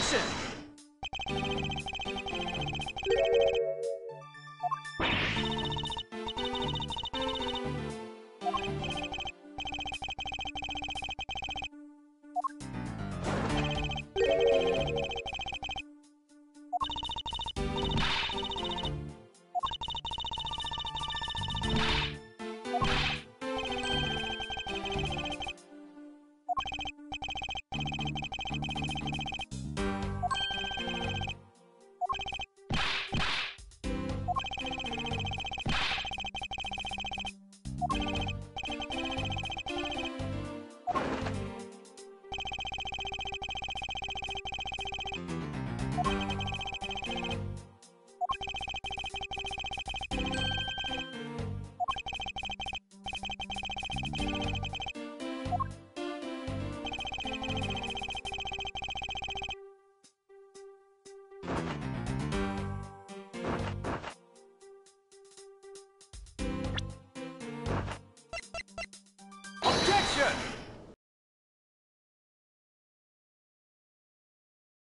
是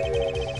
Música